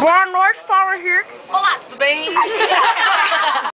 Boa noite, Power here. Olá, tudo bem?